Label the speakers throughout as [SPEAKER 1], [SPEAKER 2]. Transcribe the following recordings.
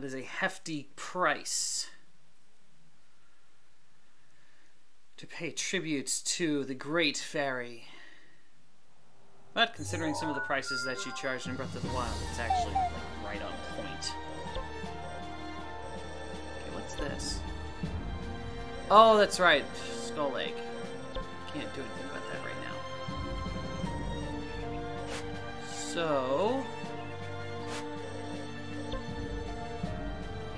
[SPEAKER 1] That is a hefty price. To pay tributes to the great fairy. But considering some of the prices that she charged in Breath of the Wild, it's actually like right on point. Okay, what's this? Oh, that's right. Skull Lake. Can't do anything about that right now. So...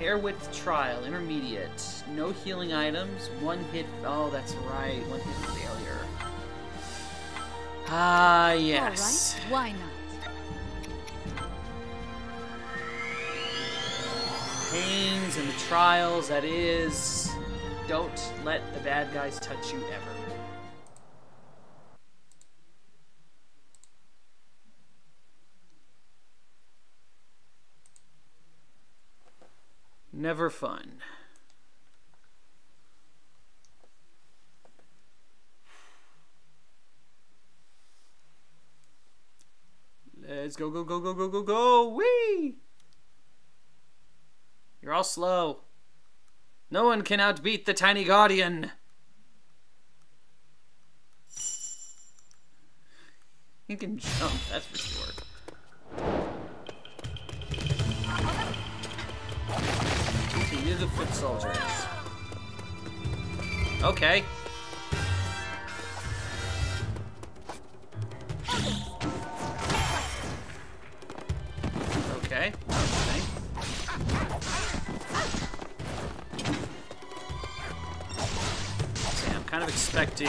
[SPEAKER 1] Hair width trial, intermediate. No healing items, one hit. Oh, that's right, one hit failure. Ah, yes.
[SPEAKER 2] All right, why not?
[SPEAKER 1] Pains and the trials, that is. Don't let the bad guys touch you ever. Never fun. Let's go, go, go, go, go, go, go! Whee! You're all slow. No one can outbeat the tiny guardian. You can jump, that's for sure. Continue the foot soldiers. Okay. Okay. Okay. I'm kind of expecting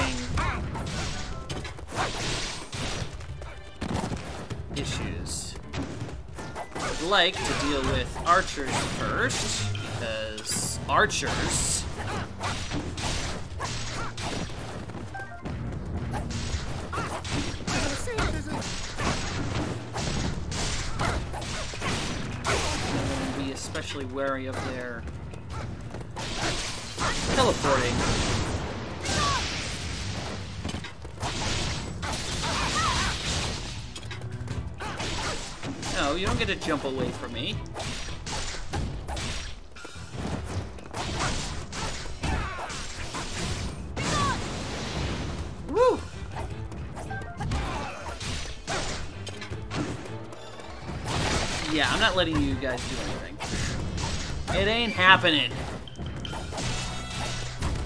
[SPEAKER 1] issues. I'd like to deal with archers first, archers be especially wary of their teleporting. No, you don't get to jump away from me. Yeah, I'm not letting you guys do anything. It ain't happening.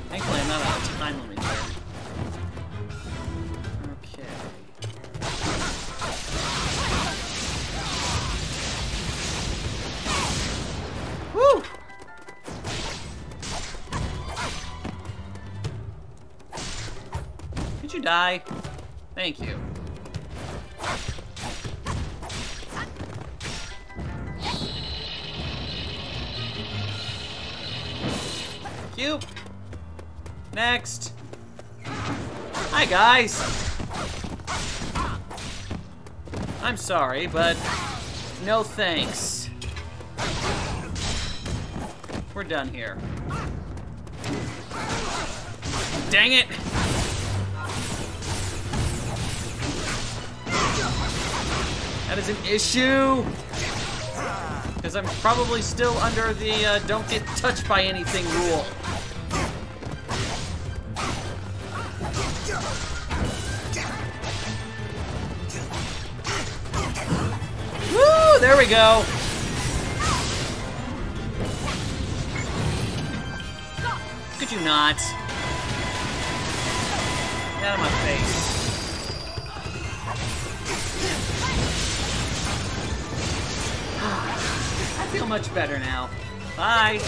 [SPEAKER 1] Thankfully, I'm not on a time limit here. Okay. Woo! Could you die? Thank you. Next. Hi, guys. I'm sorry, but no thanks. We're done here. Dang it! That is an issue! Because I'm probably still under the uh, don't get touched by anything rule. There we go! Could you not? Get out of my face. I feel much better now. Bye.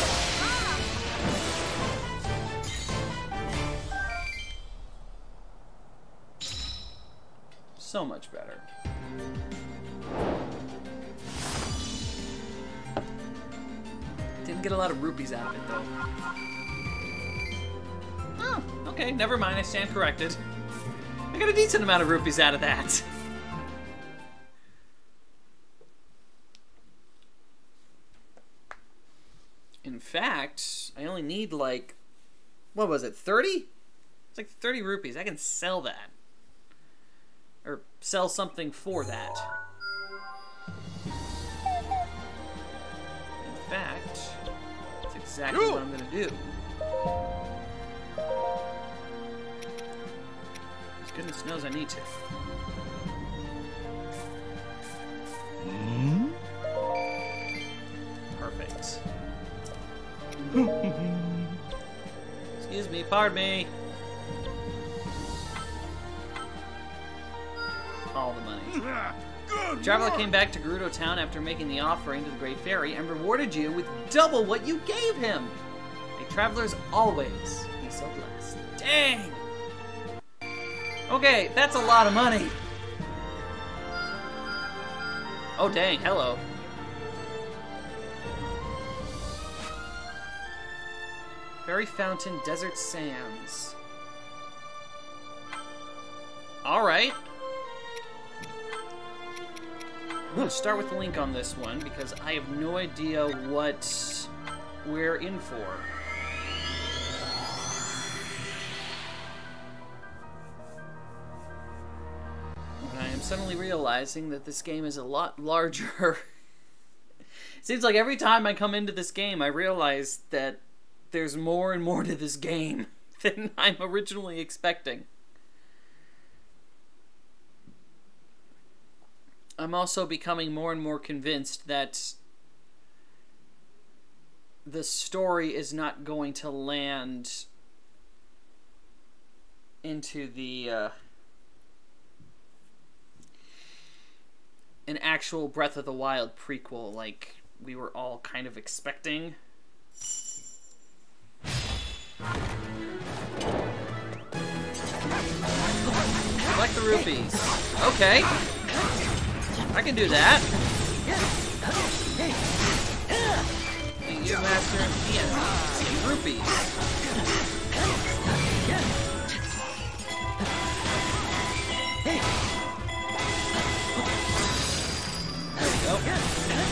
[SPEAKER 1] So much better. Get a lot of rupees out of it though. Oh, okay, never mind, I stand corrected. I got a decent amount of rupees out of that. In fact, I only need like, what was it, 30? It's like 30 rupees. I can sell that. Or sell something for that. Exactly what I'm gonna do. As goodness knows I need to. Hmm? Perfect. Excuse me, pardon me. All the money. Hmm.
[SPEAKER 2] Good
[SPEAKER 1] Traveler came back to Gerudo Town after making the offering to the Great Fairy and rewarded you with double what you gave him. A traveler's always be so blessed. Dang! Okay, that's a lot of money. Oh, dang, hello. Fairy Fountain, Desert Sands. Alright. I'm gonna start with link on this one because I have no idea what we're in for. I am suddenly realizing that this game is a lot larger. Seems like every time I come into this game, I realize that there's more and more to this game than I'm originally expecting. I'm also becoming more and more convinced that the story is not going to land into the uh, an actual Breath of the Wild prequel like we were all kind of expecting. Collect the rupees. Okay. I can do that. Thank you, Master. Yes. Rupees. There we go.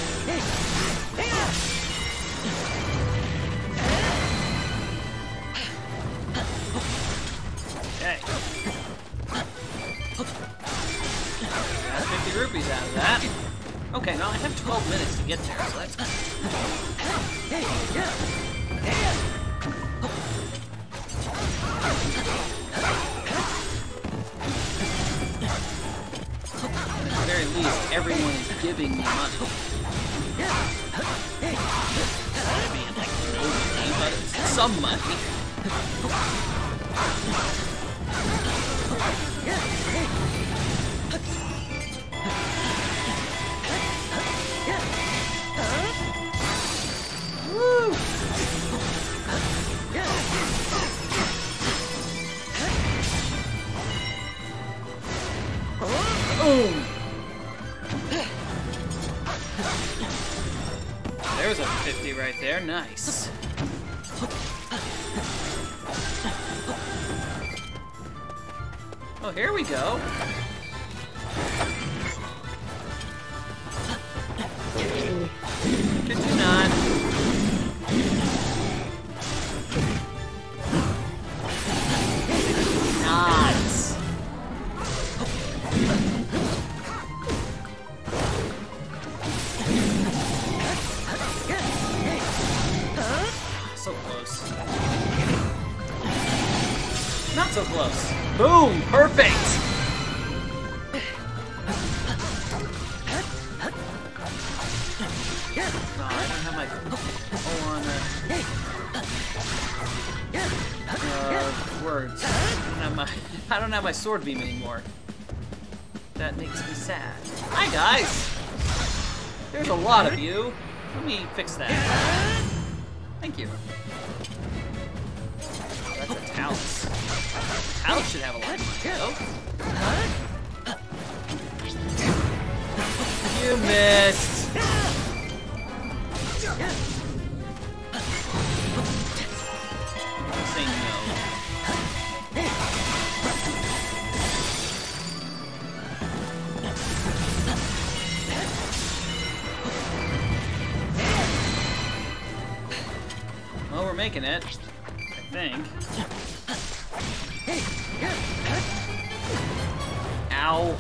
[SPEAKER 1] 12 minutes to get there, so Boom! There's a 50 right there. Nice. Oh, here we go. Words. I don't have my I don't have my sword beam anymore. That makes me sad. Hi guys! There's a lot of you. Let me fix that. Thank you. That's a talus. Talus should have a lot of money, though. You missed. making it. I think. Ow.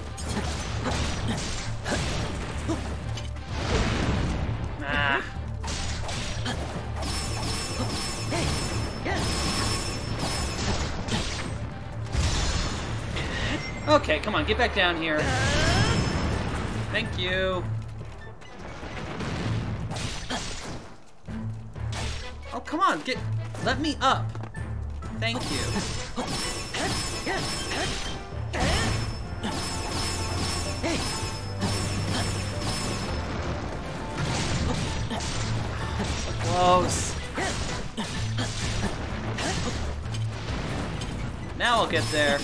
[SPEAKER 1] Ah. Okay, come on, get back down here. Thank you. On, get, let me up. Thank you. Close. Now I'll get there.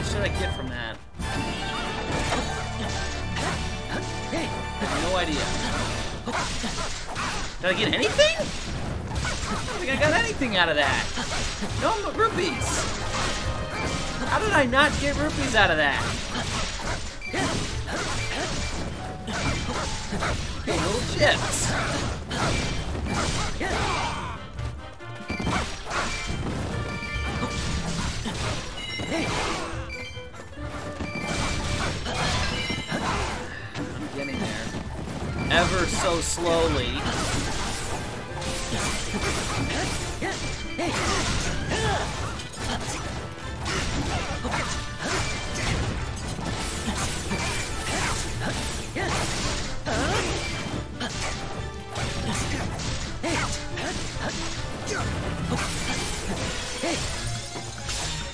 [SPEAKER 1] Much did I get from that? No idea. Did I get anything? I don't think I got anything out of that. No rupees. How did I not get rupees out of that? Little chips. I'm Ever so slowly.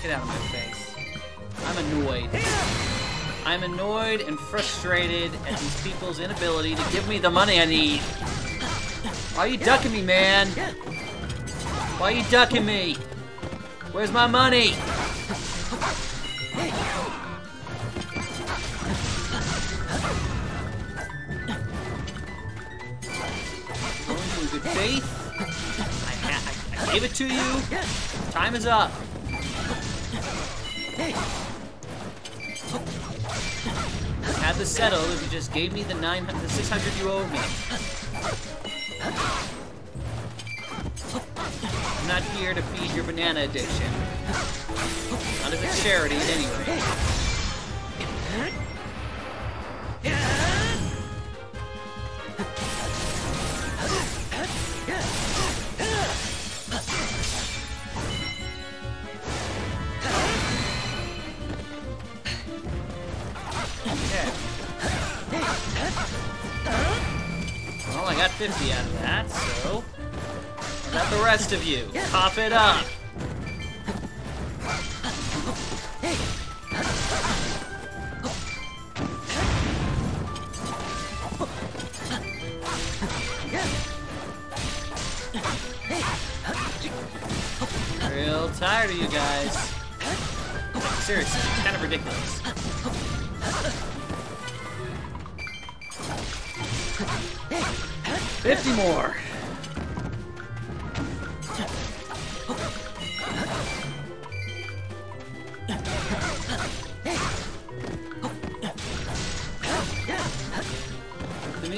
[SPEAKER 1] Get out of my face. I'm annoyed. I'm annoyed and frustrated at these people's inability to give me the money I need. Why are you ducking me, man? Why are you ducking me? Where's my money? Going to good faith. I, I gave it to you. Time is up. Had this settled if you just gave me the 900, the 600 you owe me. I'm not here to feed your banana addiction. Not as a charity at 50 out of that, so... Got the rest of you. Cough it up.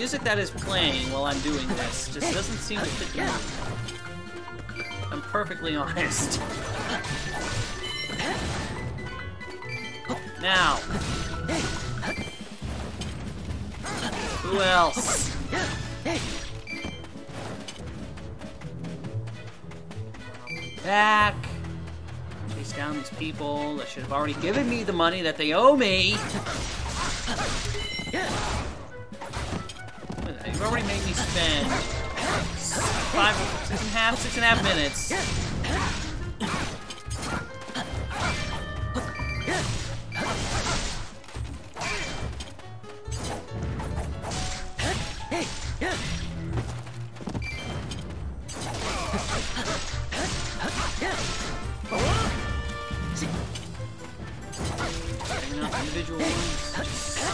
[SPEAKER 1] Music that is playing while I'm doing this just doesn't seem to fit the mood. I'm perfectly honest. Now. Who else? Back. Chase down these people that should have already given me the money that they owe me. Five, six and a half, six and a half minutes.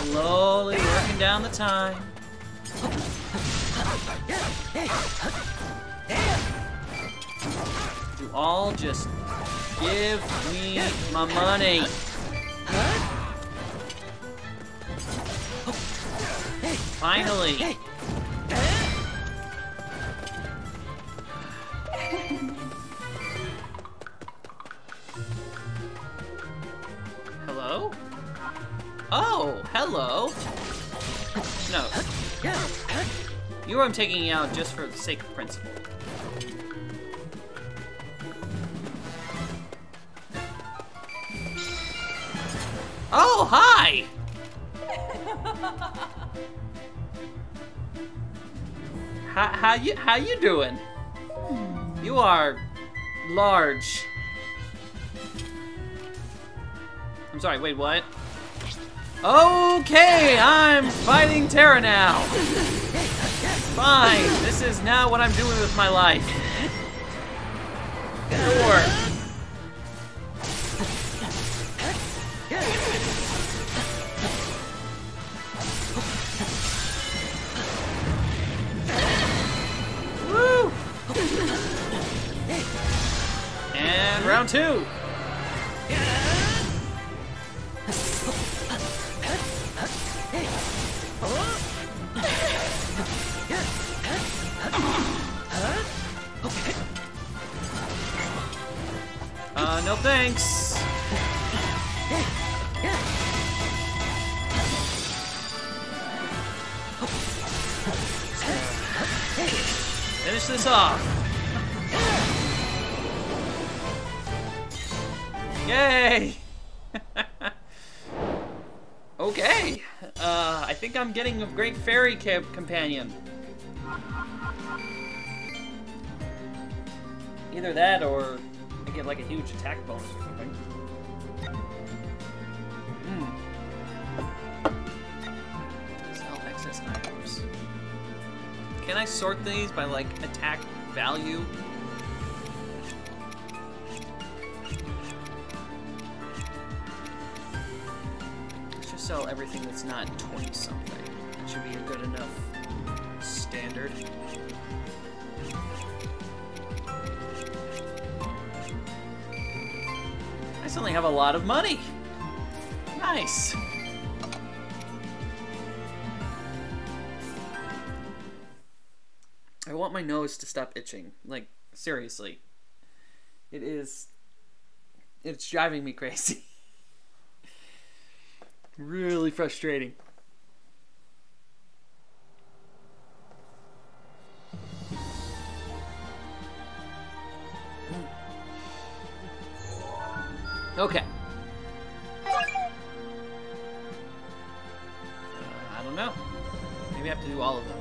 [SPEAKER 1] Slowly working down the time. All just give me my money. Finally. Hello? Oh! hello. No. You I'm taking out just for the sake of principle. Oh, hi! how, how you how you doing? You are large. I'm sorry, wait, what? Okay, I'm fighting Tera now. Fine, this is now what I'm doing with my life. Sure. Two. Uh, no thanks. Finish this off. Yay! okay. Uh, I think I'm getting a great fairy camp companion. Either that or I get like a huge attack bonus or something. Hmm. Sell excess items. Can I sort these by like attack value? Sell everything that's not 20 something. That should be a good enough standard. I suddenly have a lot of money. Nice. I want my nose to stop itching. Like, seriously. It is. It's driving me crazy. really frustrating. Okay. Uh, I don't know. Maybe I have to do all of them.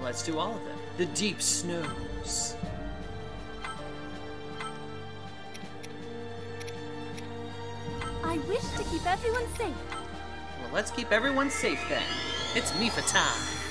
[SPEAKER 1] Let's do all of them. The deep snows.
[SPEAKER 2] Wish to keep everyone safe.
[SPEAKER 1] Well, let's keep everyone safe then. It's Mipha time.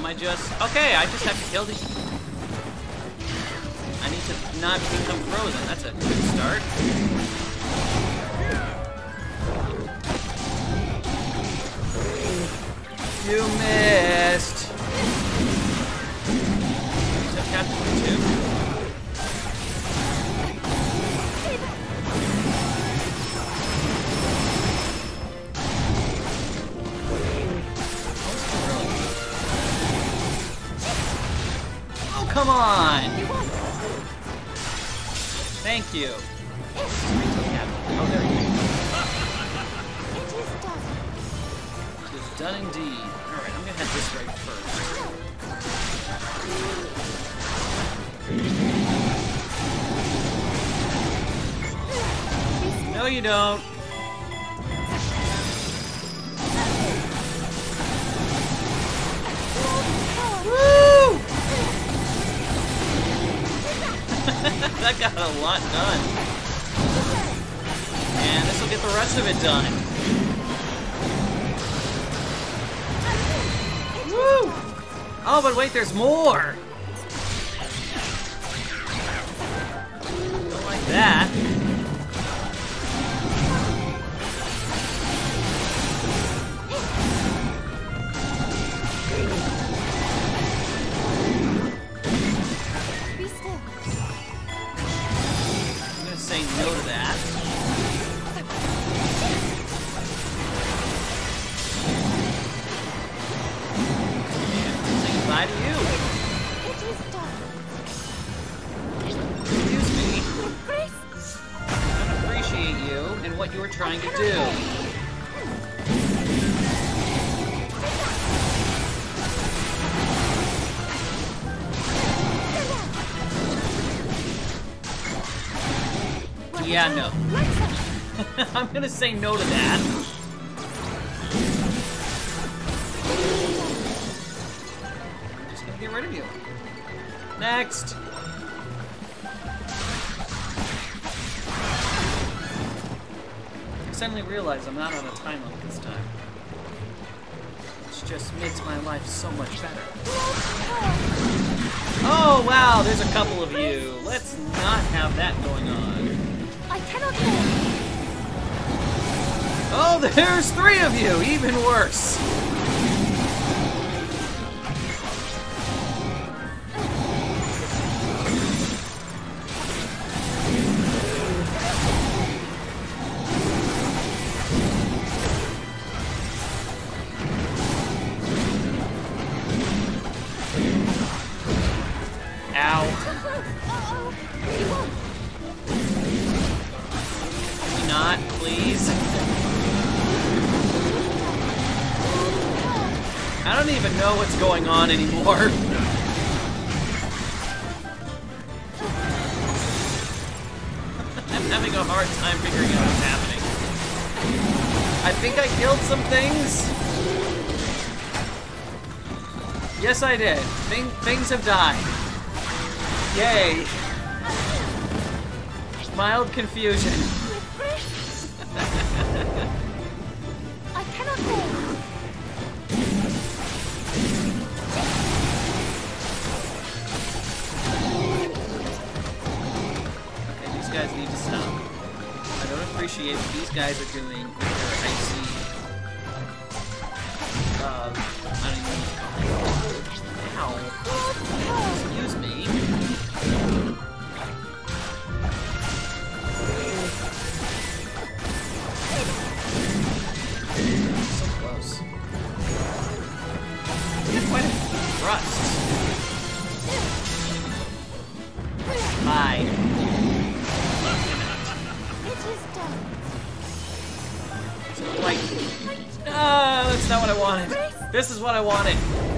[SPEAKER 1] Am I just... Okay, I just have to kill these... I need to not become frozen. That's a good start. You missed. Captain 2. Come on! Thank you. Oh, there you go. Done indeed. Alright, I'm gonna head this way first. No, you don't. that got a lot done. And this will get the rest of it done. Woo! Oh, but wait, there's more! Don't like that. Trying to do. Yeah, no. I'm gonna say no to that. Suddenly realize I'm not on a time limit this time. Which just makes my life so much better. Oh wow, there's a couple of you. Let's not have that going on.
[SPEAKER 2] I cannot.
[SPEAKER 1] Oh, there's three of you! Even worse! Things have died. Yay. Mild confusion.
[SPEAKER 2] I cannot bear.
[SPEAKER 1] Okay, these guys need to stop. I don't appreciate what these guys are doing Ow. Excuse me. So close. Get quite a thrust. Bye.
[SPEAKER 2] It is done.
[SPEAKER 1] Like, ah, that's not what I wanted. This is what I wanted.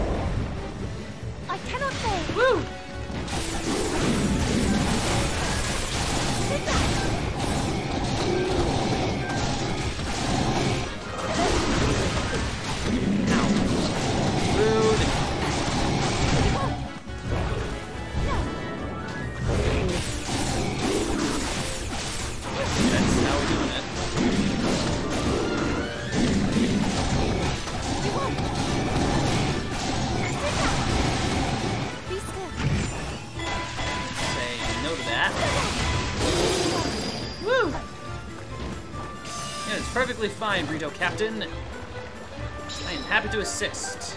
[SPEAKER 1] Perfectly fine, Burrito Captain. I am happy to assist.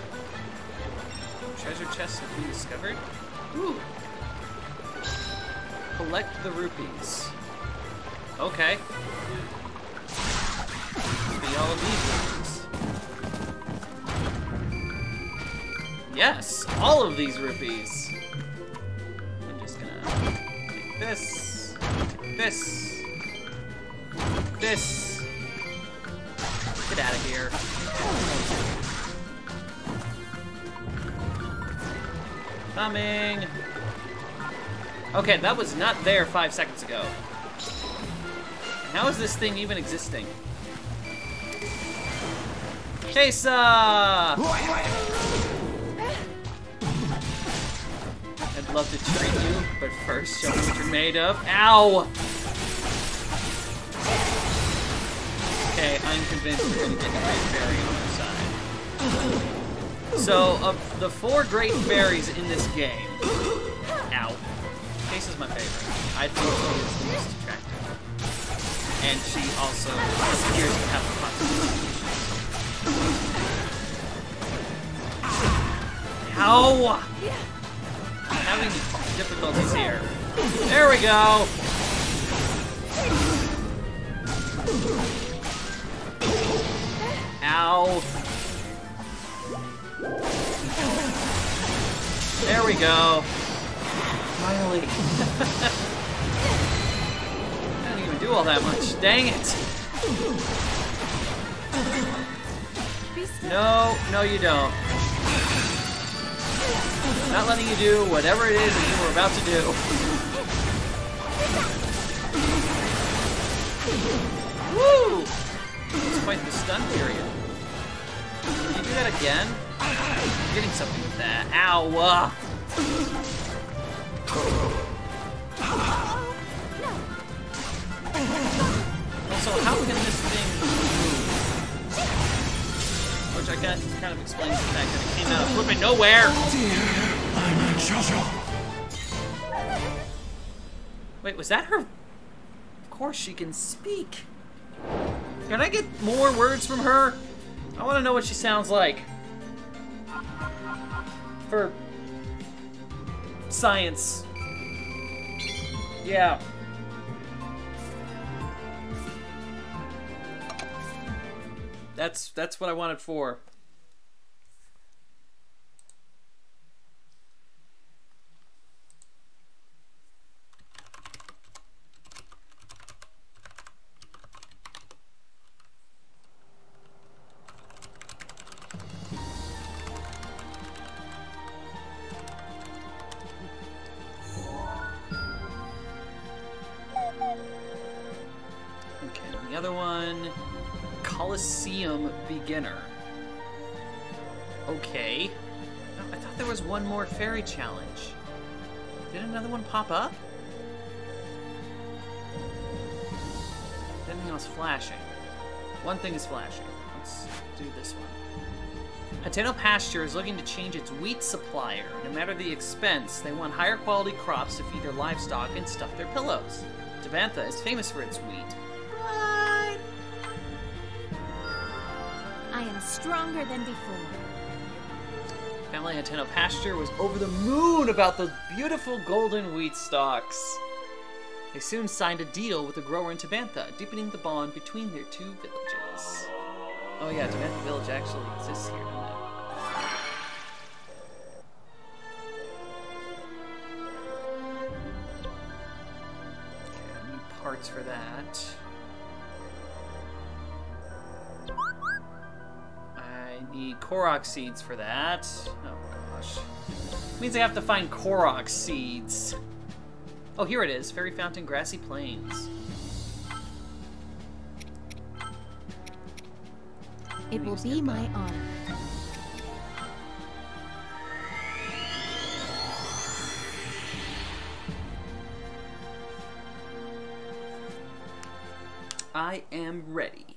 [SPEAKER 1] Treasure chests have been discovered. Ooh. Collect the rupees. Okay. Be all of these rupees. Yes, all of these rupees. I'm just gonna take this, take this, this. Out of here. Coming. Okay, that was not there five seconds ago. How is this thing even existing? Kaysa! I'd love to treat you, but first show me what you're made of. Ow! Okay, I'm convinced we're gonna get the Great Fairy on our side. So, of the four Great Fairies in this game, ow, Case is my favorite. I think she is the most attractive. And she also appears to have the possibility. Ow! I'm having difficulties here. There we go! Ow. There we go. Finally. I didn't even do all that much. Dang it. No, no you don't. Not letting you do whatever it is that you were about to do. Woo! It's quite the stun period. Do that again? I'm getting something with that. Ow! Uh. Also, how can this thing move? Which I guess kind of explains the fact that it came out of flipping nowhere!
[SPEAKER 3] I'm in Jojo.
[SPEAKER 1] Wait, was that her? Of course she can speak. Can I get more words from her? I want to know what she sounds like. For science. Yeah. That's that's what I wanted for. Beginner. Okay. No, I thought there was one more fairy challenge. Did another one pop up? Anything else flashing? One thing is flashing. Let's do this one. Hateno Pasture is looking to change its wheat supplier. No matter the expense, they want higher quality crops to feed their livestock and stuff their pillows. Tabantha is famous for its wheat.
[SPEAKER 2] Stronger than before.
[SPEAKER 1] Family Hateno Pasture was over the moon about those beautiful golden wheat stalks. They soon signed a deal with a grower in Tabantha, deepening the bond between their two villages. Oh yeah, Tabantha Village actually exists here, doesn't it? Okay, I need parts for that. Need Korok seeds for that. Oh gosh. Means I have to find Korok seeds. Oh, here it is. Fairy Fountain, Grassy Plains.
[SPEAKER 2] It will be my honor.
[SPEAKER 1] I am ready.